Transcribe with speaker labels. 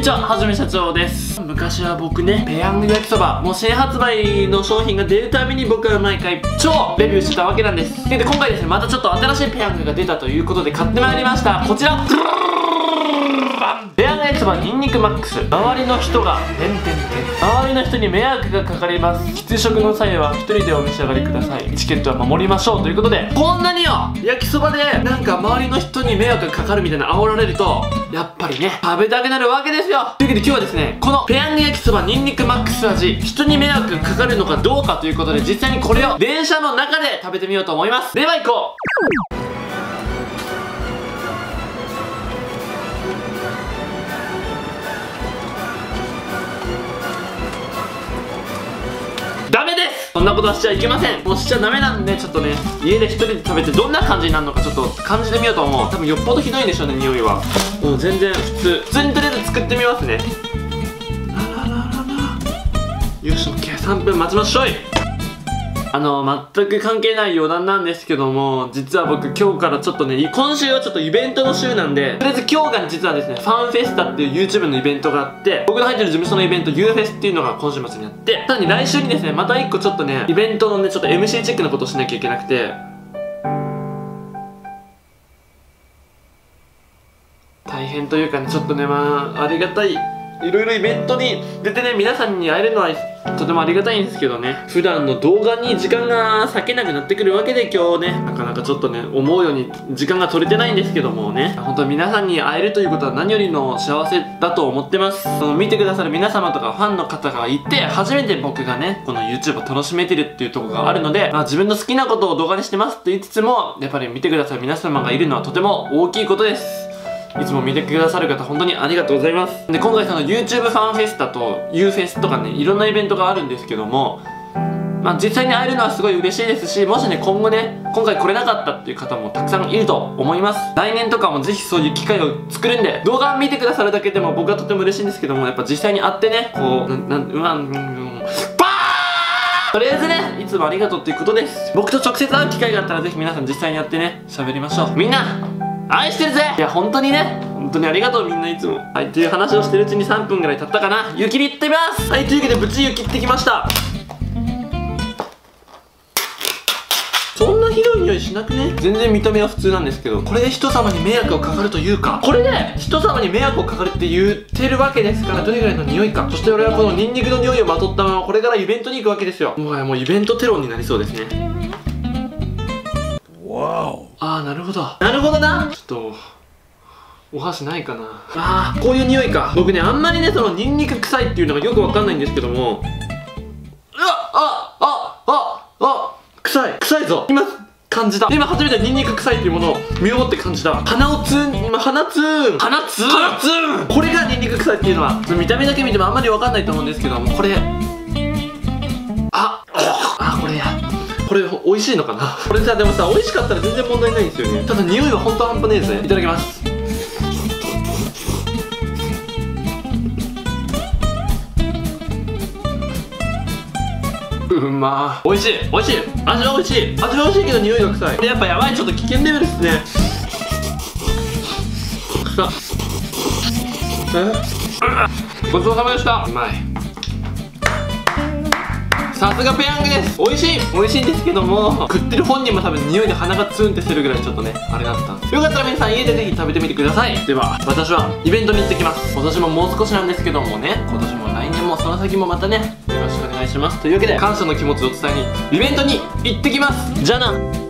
Speaker 1: にちははじめ社長です。昔は僕ねペヤング焼きそばもう新発売の商品が出るたびに僕は毎回超レビューしてたわけなんです。で今回ですねまたちょっと新しいペヤングが出たということで買ってまいりました。こちら。ペヤング焼きそばニンニクマックス。周りの人が点々点。周りの人に迷惑がかかります。喫食の際は一人でお召し上がりください。チケットは守りましょうということで。こんなによ焼きそばでなんか周りの人に迷惑がかかるみたいな煽られるとやっぱりね食べたくなるわけですよ。というわけで今日はですねこのペヤング焼きそばニンニクマックス味人に迷惑がかかるのかどうかということで実際にこれを電車の中で食べてみようと思います。では行こう。そんなことはしちゃいけません。もうしちゃダメなんでちょっとね家で1人で食べてどんな感じになるのかちょっと感じてみようと思う。多分よっぽどひどいんでしょうね匂いは。もう全然。普通普通にとりあえず作ってみますね。あららららよし OK3 分待ちましょうい。あの、全く関係ない余談なんですけども、実は僕今日からちょっとね、今週はちょっとイベントの週なんで、とりあえず今日が実はですね、ファンフェスタっていう YouTube のイベントがあって、僕の入ってる事務所のイベント U フェスっていうのが今週末にあって、さらに来週にですね、また一個ちょっとね、イベントのね、ちょっと MC チェックなことをしなきゃいけなくて、大変というかね、ちょっとね、まあ、ありがたいいろいろイベントに出てね皆さんに会えるのはとてもありがたいんですけどね。普段の動画に時間が割けなくなってくるわけで今日ね。なかなかちょっとね思うように時間が取れてないんですけどもね。本当に皆さんに会えるということは何よりの幸せだと思ってます。その見てくださる皆様とかファンの方がいて初めて僕がねこの YouTube を楽しめてるっていうとこがあるので、まあ、自分の好きなことを動画にしてますって言いつつもやっぱり見てくださる皆様がいるのはとても大きいことです。いつも見てくださる方本当にありがとうございます。で今回その YouTube ファンフェスタと U フェスとかねいろんなイベントがあるんですけどもまあ実際に会えるのはすごい嬉しいですしもしね今後ね今回来れなかったっていう方もたくさんいると思います。来年とかもぜひそういう機会を作るんで動画見てくださるだけでも僕はとても嬉しいんですけどもやっぱ実際に会ってねこうなんうわうんとりあえずねいつもありがとうっていうことです。僕と直接会う機会があったらぜひ皆さん実際にやってね喋りましょう。みんな愛してるぜ。いや本当にね。本当にありがとうみんないつも。はいっていう話をしてるうちに3分ぐらい経ったかな。湯切り行ってみます。はいというわけでぶち湯切ってきました。そんなひどい匂いしなくね？全然見た目は普通なんですけどこれで人様に迷惑をかかるというか。これで人様に迷惑をかかるって言ってるわけですからどれぐらいの匂いか。そして俺はこのニンニクの匂いをまとったままこれからイベントに行くわけですよ。もはやもうイベントテロになりそうですねああなるほど。なるほどな。ちょっとお箸ないかな。ああこういう匂いか。僕ねあんまりねそのニンニク臭いっていうのがよくわかんないんですけども。うわああああ臭い。臭いぞ。今感じた。今初めてニンニク臭いっていうものを身をもって感じた鼻をツーン。今鼻ツーン。鼻ツーン。鼻ツーン。これがニンニク臭いっていうのは見た目だけ見てもあんまりわかんないと思うんですけどもこれこれ美味しいのかな？これさでもさ美味しかったら全然問題ないんですよね。ただ匂いは本当半端ねえぜ。いただきます。うま。美味しい。美味しい。味は美味しい。味は美味しいけど匂いが臭い。これやっぱやばい。ちょっと危険レベルっすね。臭っ。ごちそうさまでした。うまい。さすがペヤングです。美味しい。美味しいんですけども食ってる本人も多分匂いで鼻がツンってするぐらいちょっとねあれだったんです。よかったら皆さん家でぜひ食べてみてください。では私はイベントに行ってきます。今年ももう少しなんですけどもね今年も来年もその先もまたねよろしくお願いします。というわけで感謝の気持ちを伝えにイベントに行ってきます。じゃあな